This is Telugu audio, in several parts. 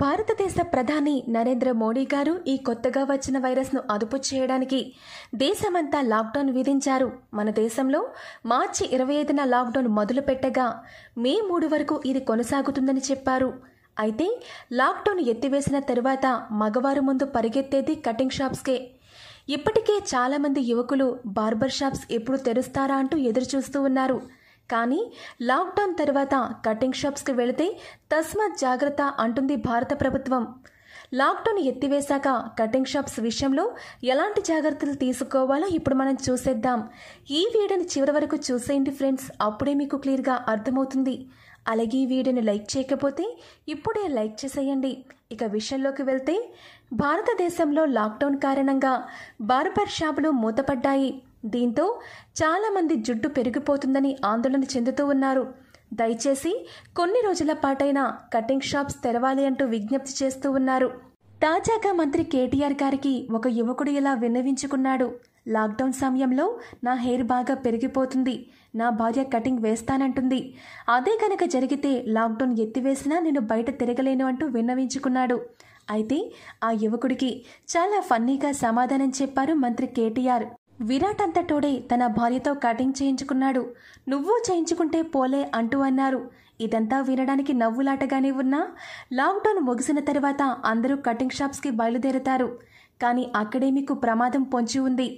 భారతదేశ ప్రధాని నరేంద్ర మోడీ గారు ఈ కొత్తగా వచ్చిన వైరస్ను అదుపు చేయడానికి దేశమంతా లాక్డౌన్ విధించారు. మన దేశంలో మార్చి ఇరవై ఐదున లాక్డౌన్ మొదలు పెట్టగా మే మూడు వరకు ఇది కొనసాగుతుందని చెప్పారు. అయితే లాక్డౌన్ ఎత్తివేసిన తరువాత మగవారు ముందు పరిగెత్తేది కటింగ్ షాప్స్కే. ఇప్పటికే చాలామంది యువకులు బార్బర్ షాప్స్ ఎప్పుడు తెరుస్తారా అంటూ ఎదురుచూస్తూ ఉన్నారు. కానీ లాక్డౌన్ తర్వాత కటింగ్ షాప్స్కి వెళితే తస్మాత్ జాగ్రత్త అంటుంది భారత ప్రభుత్వం. లాక్డౌన్ ఎత్తివేశాక కటింగ్ షాప్స్ విషయంలో ఎలాంటి జాగ్రత్తలు తీసుకోవాలో ఇప్పుడు మనం చూసేద్దాం. ఈ వీడియోని చివరి వరకు చూసేయండి ఫ్రెండ్స్. అప్పుడే మీకు క్లియర్గా అర్థమవుతుంది. అలాగే ఈ వీడియోని లైక్ చేయకపోతే ఇప్పుడే లైక్ చేసేయండి. ఇక విషయంలోకి వెళ్తే భారతదేశంలో లాక్డౌన్ కారణంగా బార్బర్ షాపులు మూతపడ్డాయి. దీంతో చాలామంది జుట్టు పెరిగిపోతుందని ఆందోళన చెందుతూ ఉన్నారు. దయచేసి కొన్ని రోజుల పాటైనా కటింగ్ షాప్స్ తెరవాలి అంటూ విజ్ఞప్తి చేస్తూ ఉన్నారు. తాజాగా మంత్రి కేటీఆర్ గారికి ఒక యువకుడు ఇలా విన్నవించుకున్నాడు. లాక్డౌన్ సమయంలో నా హెయిర్ బాగా పెరిగిపోతుంది. నా భార్య కటింగ్ వేస్తానంటుంది. అదే కనుక జరిగితే లాక్డౌన్ ఎత్తివేసినా నేను బయట తిరగలేను అంటూ విన్నవించుకున్నాడు. అయితే ఆ యువకుడికి చాలా ఫన్నీగా సమాధానం చెప్పారు మంత్రి కేటీఆర్. విరాట్ అంతటోడే తన భార్యతో కటింగ్ చేయించుకున్నాడు. నువ్వు చేయించుకుంటే పోలే అంటూ అన్నారు. ఇదంతా వినడానికి నవ్వులాటగానే ఉన్నా లాక్డౌన్ ముగిసిన తర్వాత అందరూ కటింగ్ షాప్స్కి బయలుదేరుతారు. కానీ అక్కడే మీకు ప్రమాదం పొంచి ఉంది.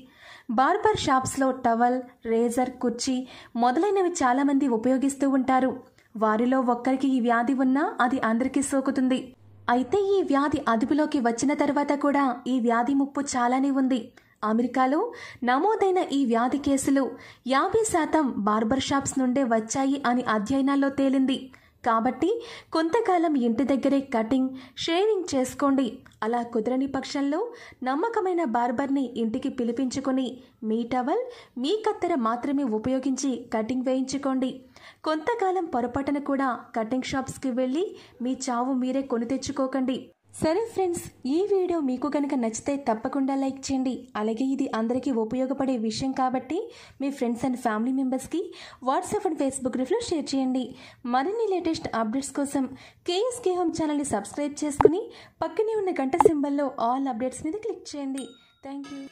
బార్బర్ షాప్స్లో టవల్ రేజర్ కుర్చీ మొదలైనవి చాలామంది ఉపయోగిస్తూ ఉంటారు. వారిలో ఒక్కరికి ఈ వ్యాధి ఉన్నా అది అందరికీ సోకుతుంది. అయితే ఈ వ్యాధి అదుపులోకి వచ్చిన తర్వాత కూడా ఈ వ్యాధి ముప్పు చాలానే ఉంది. అమెరికాలో నమోదైన ఈ వ్యాధి కేసులు యాభై శాతం బార్బర్ షాప్స్ నుండే వచ్చాయి అని అధ్యయనాల్లో తేలింది. కాబట్టి కొంతకాలం ఇంటి దగ్గరే కటింగ్ షేవింగ్ చేసుకోండి. అలా కుదరని పక్షంలో నమ్మకమైన బార్బర్ని ఇంటికి పిలిపించుకొని మీ టవల్ మీ కత్తెర మాత్రమే ఉపయోగించి కటింగ్ వేయించుకోండి. కొంతకాలం పొరపాటున కూడా కటింగ్ షాప్స్కి వెళ్ళి మీ చావు మీరే కొని తెచ్చుకోకండి. సరే ఫ్రెండ్స్ ఈ వీడియో మీకు కనుక నచ్చితే తప్పకుండా లైక్ చేయండి. అలాగే ఇది అందరికీ ఉపయోగపడే విషయం కాబట్టి మీ ఫ్రెండ్స్ అండ్ ఫ్యామిలీ మెంబర్స్కి వాట్సాప్ అండ్ ఫేస్బుక్ గ్రూప్లో షేర్ చేయండి. మరిన్ని లేటెస్ట్ అప్డేట్స్ కోసం కేఎస్కే హోమ్ ఛానల్ని సబ్స్క్రైబ్ చేసుకుని పక్కనే ఉన్న గంట సింబల్లో ఆల్ అప్డేట్స్ మీద క్లిక్ చేయండి. Thank you